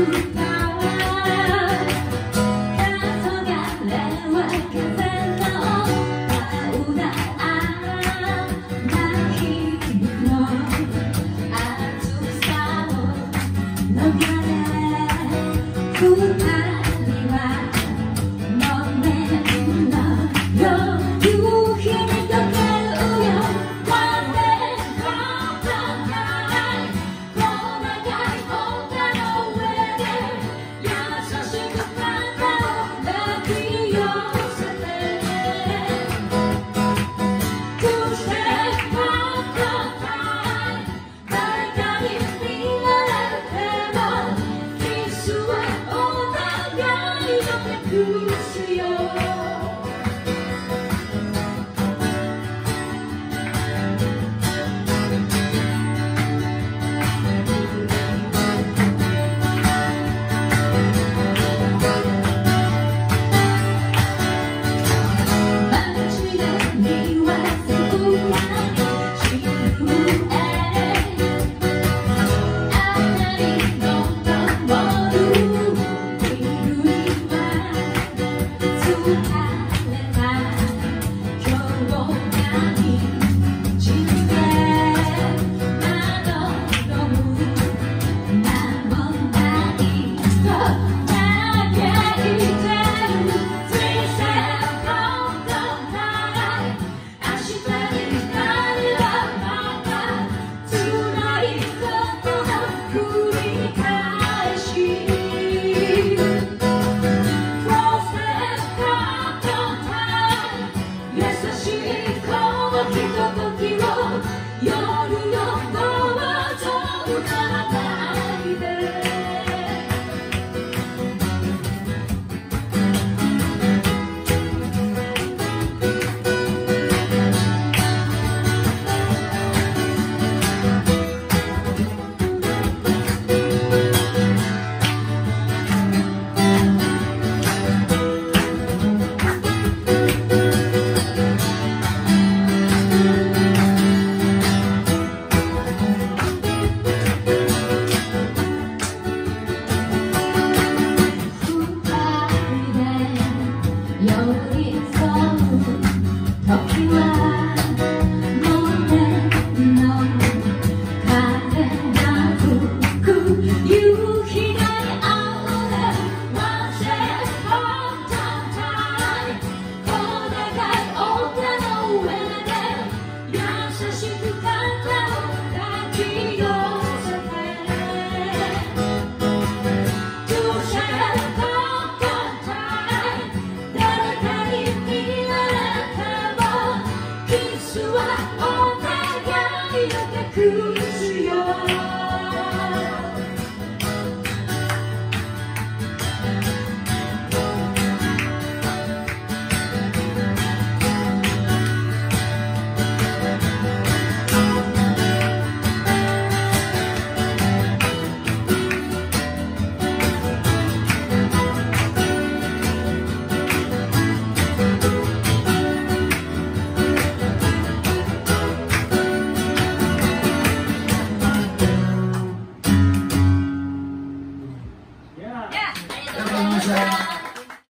Ooh, n d I to your Talk you Yeshua.